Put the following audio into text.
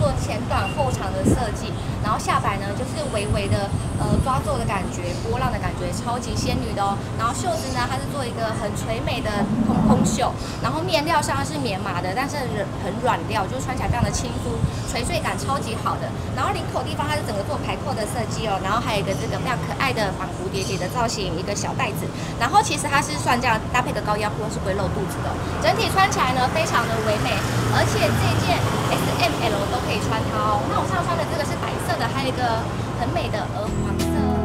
做前短后长的设计，然后下摆呢就是微微的呃抓皱的感觉，波浪的感觉，超级仙女的哦。然后袖子呢，它是做一个很垂美的蓬蓬袖，然后面料上是棉麻的，但是很软料，就穿起来非常的轻肤，垂坠感超级好的。然后领口地方它是整个做排扣的设计哦，然后还有一个这个非常可爱的仿蝴蝶结的造型，一个小袋子。然后其实它是算这样搭配个高腰裤是不会露肚子的，整体穿起来呢非常的唯美，而且这件 S M L 都可以穿它哦。那我上穿的这个是白色的，还有一个很美的鹅黄色。